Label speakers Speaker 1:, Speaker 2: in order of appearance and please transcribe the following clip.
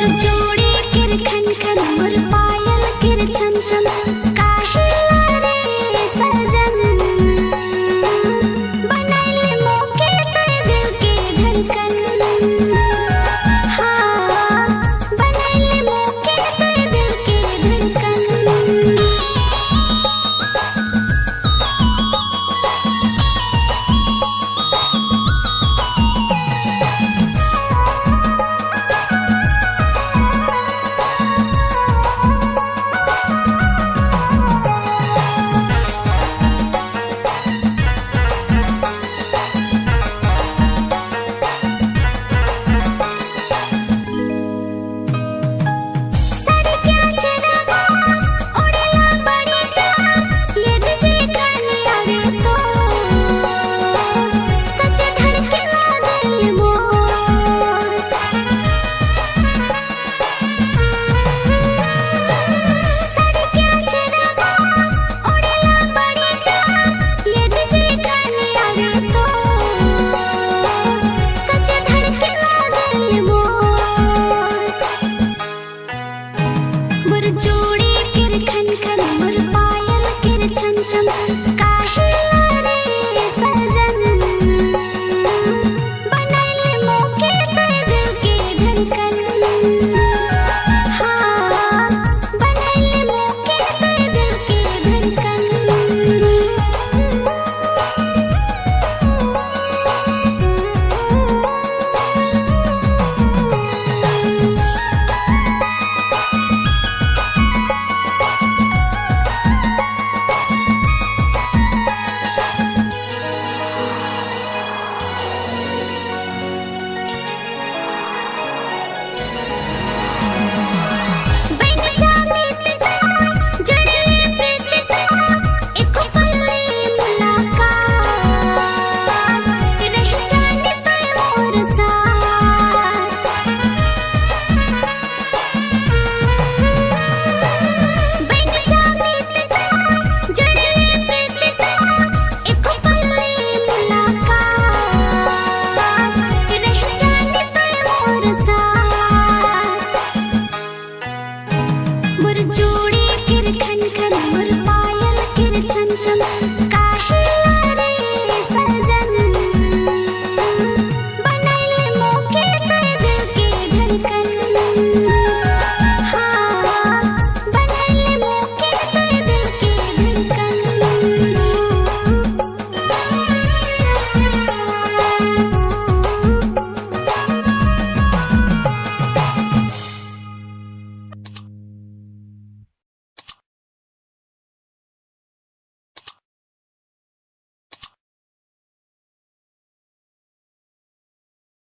Speaker 1: திருச்சோ